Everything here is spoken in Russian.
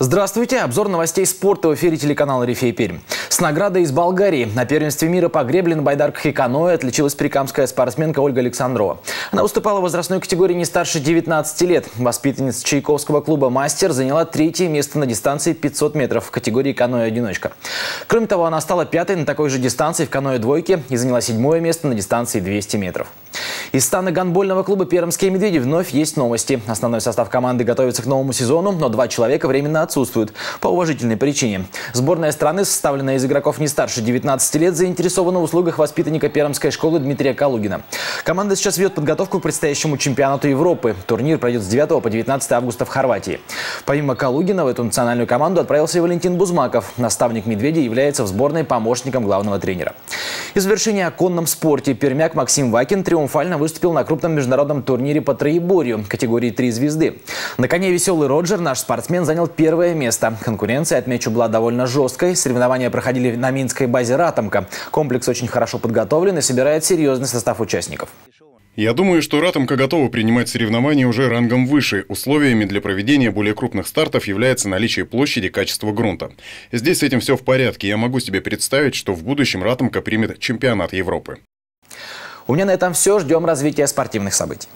Здравствуйте! Обзор новостей спорта в эфире телеканала «Рифей Пермь». С наградой из Болгарии на первенстве мира по гребле на байдарках и каноэ отличилась прикамская спортсменка Ольга Александрова. Она выступала в возрастной категории не старше 19 лет. Воспитанница Чайковского клуба «Мастер» заняла третье место на дистанции 500 метров в категории каноэ-одиночка. Кроме того, она стала пятой на такой же дистанции в каноэ-двойке и заняла седьмое место на дистанции 200 метров. Из стана гандбольного клуба «Пермские медведи» вновь есть новости. Основной состав команды готовится к новому сезону, но два человека временно отсутствуют по уважительной причине. Сборная страны, составленная из игроков не старше 19 лет, заинтересована в услугах воспитанника Пермской школы Дмитрия Калугина. Команда сейчас ведет подготовку к предстоящему чемпионату Европы. Турнир пройдет с 9 по 19 августа в Хорватии. Помимо Калугина в эту национальную команду отправился и Валентин Бузмаков. Наставник «Медведей» является в сборной помощником главного тренера. И завершение о конном спорте. Пермяк Максим Вакин триумфально выступил на крупном международном турнире по троеборью категории «Три звезды». На коне «Веселый Роджер» наш спортсмен занял первое место. Конкуренция, отмечу, была довольно жесткой. Соревнования проходили на минской базе «Ратомка». Комплекс очень хорошо подготовлен и собирает серьезный состав участников. Я думаю, что Ратомка готова принимать соревнования уже рангом выше. Условиями для проведения более крупных стартов является наличие площади и качество грунта. Здесь с этим все в порядке. Я могу себе представить, что в будущем Ратомка примет чемпионат Европы. У меня на этом все. Ждем развития спортивных событий.